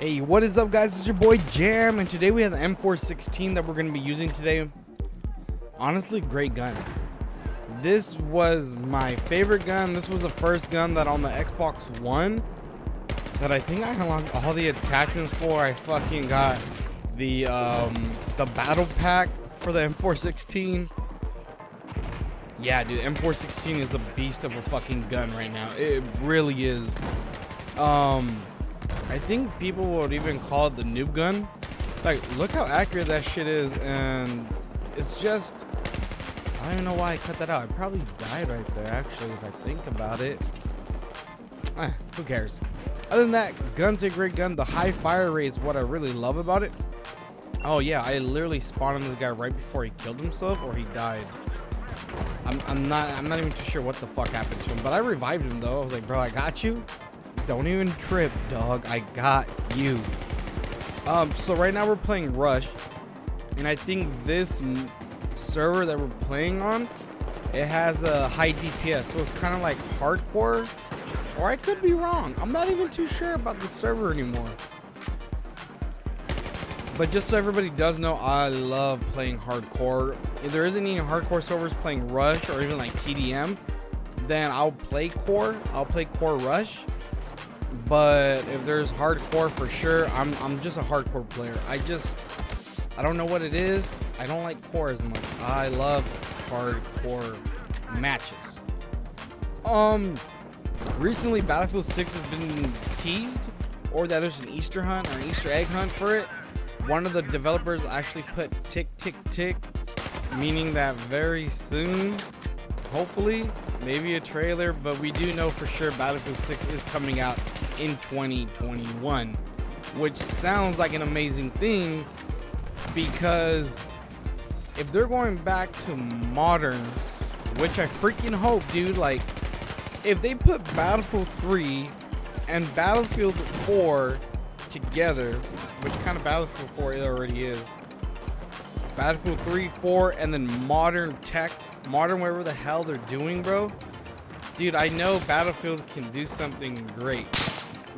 Hey, what is up guys? It's your boy Jam and today we have the M416 that we're going to be using today. Honestly, great gun. This was my favorite gun. This was the first gun that on the Xbox One that I think I unlocked all the attachments for. I fucking got the um the battle pack for the M416. Yeah, dude, M416 is a beast of a fucking gun right now. It really is. Um I think people would even call it the noob gun. Like, look how accurate that shit is, and it's just. I don't even know why I cut that out. I probably died right there, actually, if I think about it. Eh, who cares? Other than that, gun's a great gun. The high fire rate is what I really love about it. Oh yeah, I literally spawned on the guy right before he killed himself or he died. I'm, I'm not I'm not even too sure what the fuck happened to him, but I revived him though. I was like, bro, I got you. Don't even trip, dog. I got you. Um, so right now we're playing Rush, and I think this server that we're playing on, it has a high DPS, so it's kind of like hardcore, or I could be wrong. I'm not even too sure about the server anymore. But just so everybody does know, I love playing hardcore. If there isn't any hardcore servers playing Rush or even like TDM, then I'll play core. I'll play core Rush but if there's hardcore for sure, I'm I'm just a hardcore player. I just I don't know what it is. I don't like core as much. I love hardcore matches. Um recently Battlefield 6 has been teased or that there's an Easter hunt or an Easter egg hunt for it. One of the developers actually put tick tick tick meaning that very soon hopefully maybe a trailer, but we do know for sure Battlefield 6 is coming out in 2021, which sounds like an amazing thing because if they're going back to modern, which I freaking hope, dude, like if they put Battlefield 3 and Battlefield 4 together, which kind of Battlefield 4 it already is. Battlefield 3, 4, and then modern tech, modern whatever the hell they're doing, bro. Dude, I know Battlefield can do something great.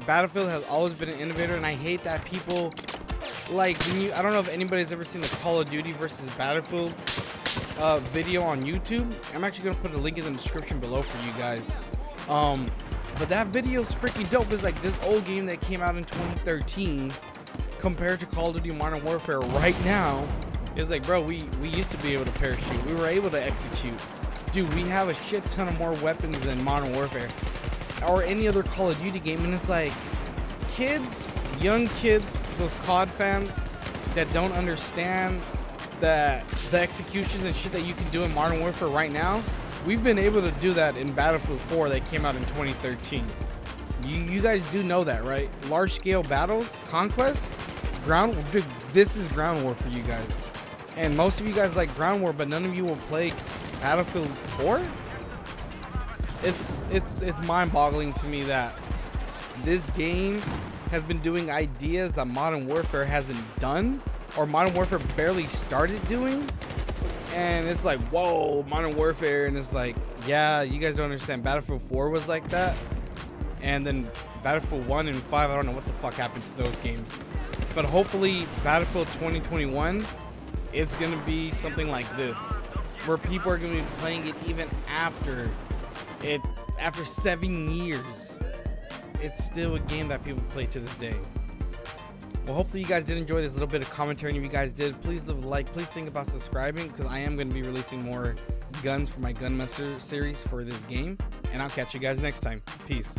Battlefield has always been an innovator, and I hate that people like you. I don't know if anybody's ever seen the Call of Duty versus Battlefield uh, video on YouTube. I'm actually gonna put a link in the description below for you guys. Um, but that video is freaking dope. It's like this old game that came out in 2013 compared to Call of Duty Modern Warfare right now. It's like, bro, we we used to be able to parachute. We were able to execute. Dude, we have a shit ton of more weapons than Modern Warfare or any other Call of Duty game, and it's like kids, young kids, those COD fans that don't understand that the executions and shit that you can do in Modern Warfare right now, we've been able to do that in Battlefield 4 that came out in 2013. You, you guys do know that, right? Large scale battles, conquest, ground. Dude, this is ground war for you guys. And most of you guys like ground war, but none of you will play Battlefield 4 it's it's it's mind-boggling to me that this game has been doing ideas that Modern Warfare hasn't done, or Modern Warfare barely started doing. And it's like, whoa, Modern Warfare, and it's like, yeah, you guys don't understand. Battlefield 4 was like that, and then Battlefield 1 and 5, I don't know what the fuck happened to those games. But hopefully, Battlefield 2021, it's gonna be something like this, where people are gonna be playing it even after it after seven years, it's still a game that people play to this day. Well, hopefully you guys did enjoy this little bit of commentary. And if you guys did, please leave a like. Please think about subscribing because I am going to be releasing more guns for my Gunmaster series for this game. And I'll catch you guys next time. Peace.